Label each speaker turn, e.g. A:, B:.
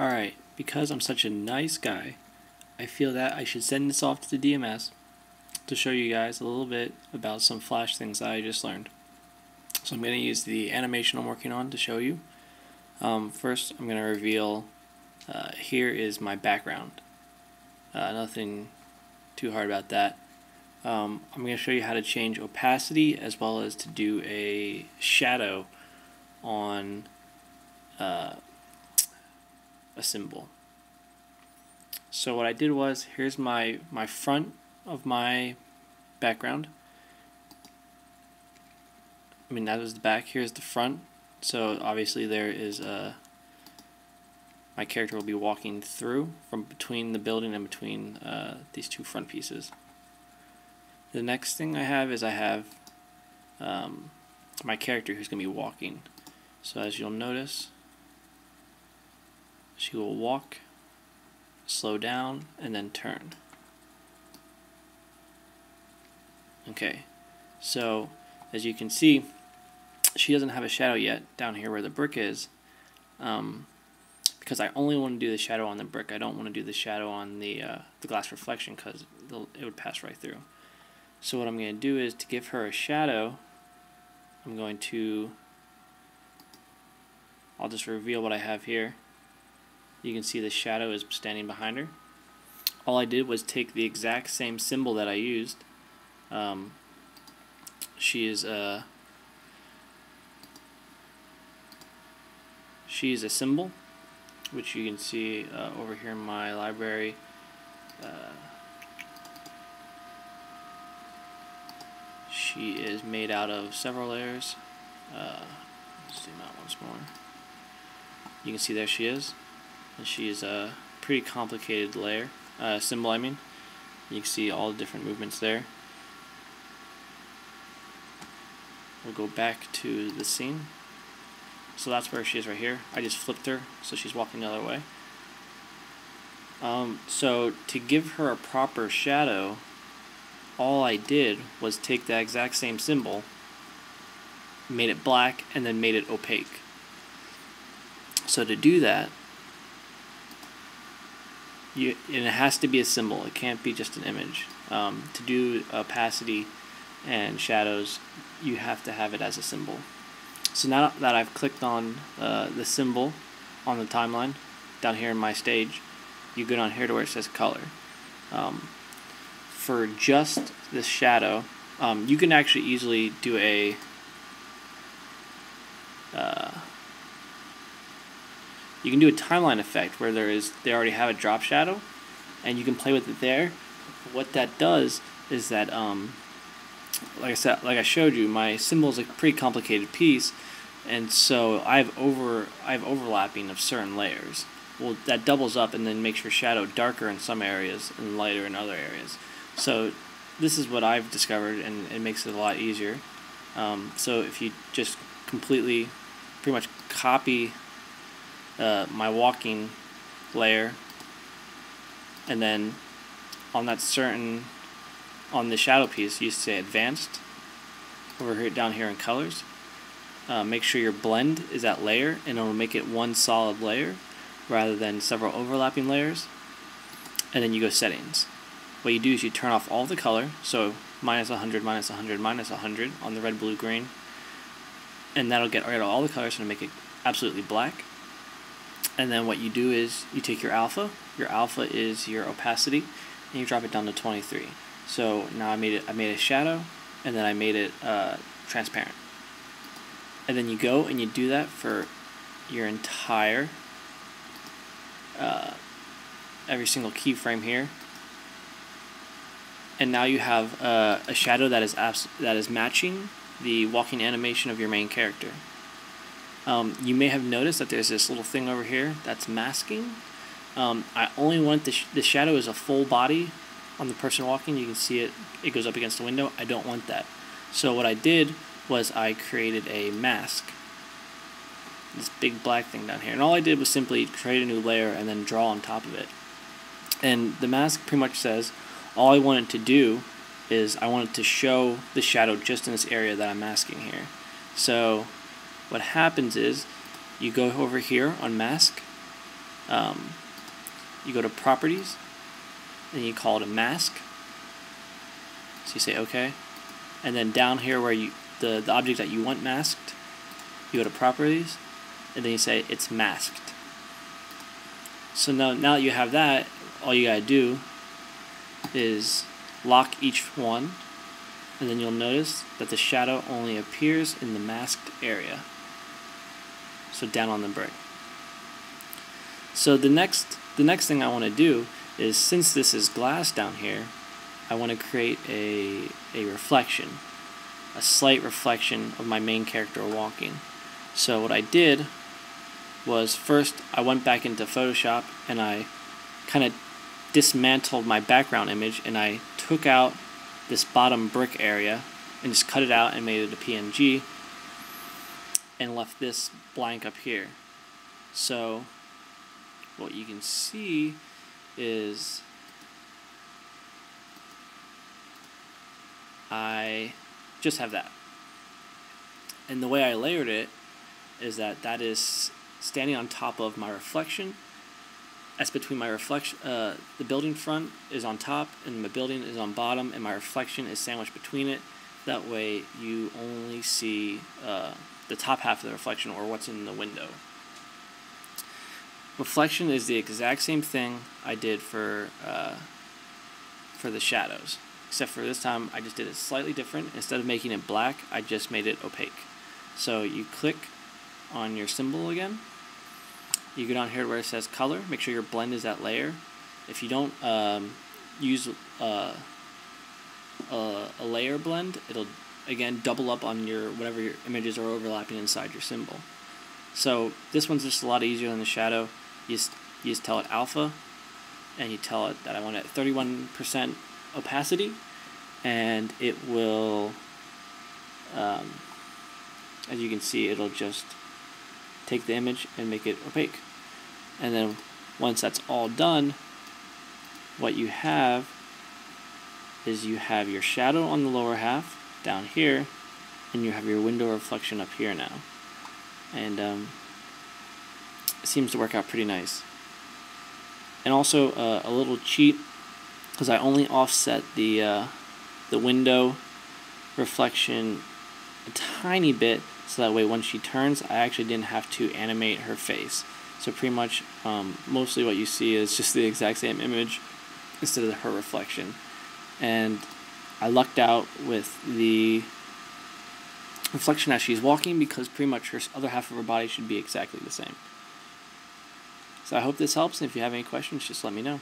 A: Alright, because I'm such a nice guy, I feel that I should send this off to the DMS to show you guys a little bit about some Flash things that I just learned. So I'm going to use the animation I'm working on to show you. Um, first, I'm going to reveal uh, here is my background. Uh, nothing too hard about that. Um, I'm going to show you how to change opacity as well as to do a shadow on uh, a symbol. So what I did was, here's my, my front of my background. I mean, that was the back, here's the front. So obviously there is a, my character will be walking through from between the building and between uh, these two front pieces. The next thing I have is I have um, my character who's going to be walking. So as you'll notice, she will walk, slow down, and then turn. Okay, so as you can see, she doesn't have a shadow yet down here where the brick is. Um, because I only want to do the shadow on the brick. I don't want to do the shadow on the, uh, the glass reflection because it would pass right through. So what I'm going to do is to give her a shadow, I'm going to, I'll just reveal what I have here. You can see the shadow is standing behind her. All I did was take the exact same symbol that I used. Um, she is a she is a symbol, which you can see uh, over here in my library. Uh, she is made out of several layers. Uh, let's zoom out once more. You can see there she is. And she is a pretty complicated layer, uh, symbol I mean. You can see all the different movements there. We'll go back to the scene. So that's where she is right here. I just flipped her, so she's walking the other way. Um, so to give her a proper shadow, all I did was take that exact same symbol, made it black, and then made it opaque. So to do that, you, and it has to be a symbol. It can't be just an image. Um, to do opacity and shadows, you have to have it as a symbol. So now that I've clicked on uh, the symbol on the timeline down here in my stage, you go down here to where it says color. Um, for just this shadow, um, you can actually easily do a uh, you can do a timeline effect where there is they already have a drop shadow and you can play with it there. What that does is that um, like I said, like I showed you, my symbol is a pretty complicated piece, and so I have over I have overlapping of certain layers. Well, that doubles up and then makes your shadow darker in some areas and lighter in other areas. So this is what I've discovered, and it makes it a lot easier. Um, so if you just completely, pretty much copy uh, my walking layer, and then on that certain on the shadow piece, you say advanced over here down here in colors. Uh, make sure your blend is at layer and it'll make it one solid layer rather than several overlapping layers. And then you go settings. What you do is you turn off all the color, so minus 100, minus 100, minus 100 on the red, blue, green. And that'll get rid of all the colors and make it absolutely black. And then what you do is you take your alpha, your alpha is your opacity, and you drop it down to 23. So now I made it. I made a shadow, and then I made it uh, transparent. And then you go and you do that for your entire uh, every single keyframe here. And now you have uh, a shadow that is that is matching the walking animation of your main character. Um, you may have noticed that there's this little thing over here that's masking. Um, I only want the, sh the shadow is a full body on the person walking, you can see it, it goes up against the window. I don't want that. So what I did was I created a mask. This big black thing down here. And all I did was simply create a new layer and then draw on top of it. And the mask pretty much says, all I wanted to do is I wanted to show the shadow just in this area that I'm masking here. So what happens is you go over here on mask um, you go to properties and you call it a mask. So you say okay. And then down here where you the, the object that you want masked, you go to properties and then you say it's masked. So now, now that you have that, all you gotta do is lock each one and then you'll notice that the shadow only appears in the masked area. So down on the brick. So the next the next thing I want to do is since this is glass down here, I want to create a a reflection, a slight reflection of my main character walking. So what I did was first I went back into Photoshop and I kind of dismantled my background image and I took out this bottom brick area and just cut it out and made it a PNG and left this blank up here. So what you can see is I just have that. And the way I layered it is that that is standing on top of my reflection. That's between my reflection, uh, the building front is on top and my building is on bottom and my reflection is sandwiched between it. That way you only see uh, the top half of the reflection or what's in the window. Reflection is the exact same thing I did for uh, for the shadows, except for this time I just did it slightly different. Instead of making it black, I just made it opaque. So you click on your symbol again. You go down here where it says color. Make sure your blend is that layer. If you don't um, use uh, a, a layer blend, it'll again double up on your whatever your images are overlapping inside your symbol. So this one's just a lot easier than the shadow you just, you just tell it alpha and you tell it that I want it 31% opacity and it will um, as you can see it'll just take the image and make it opaque and then once that's all done what you have is you have your shadow on the lower half down here and you have your window reflection up here now and um, it seems to work out pretty nice. And also uh, a little cheat, because I only offset the uh, the window reflection a tiny bit, so that way when she turns, I actually didn't have to animate her face. So pretty much, um, mostly what you see is just the exact same image instead of her reflection. And I lucked out with the reflection as she's walking because pretty much her other half of her body should be exactly the same. So I hope this helps, and if you have any questions, just let me know.